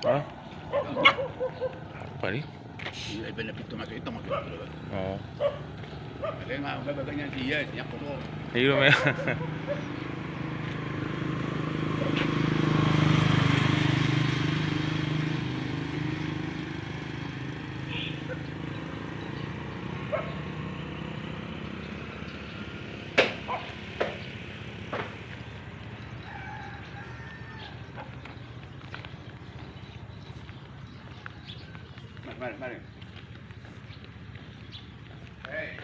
Ha? Pari? Ay ba napito nga ito mo. Oo. Kaya nga, ang babaganyan siya, niya ko. Ayun mo. Mario, Mario. Hey.